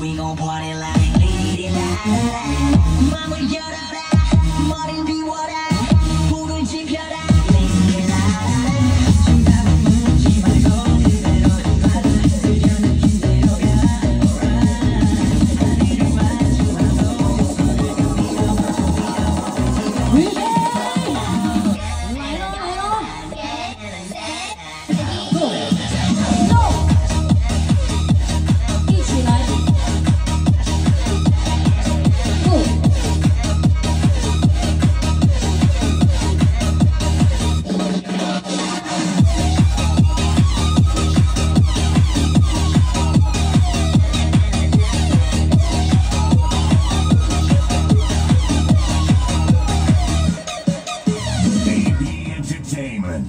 we gonna party like you're entertainment.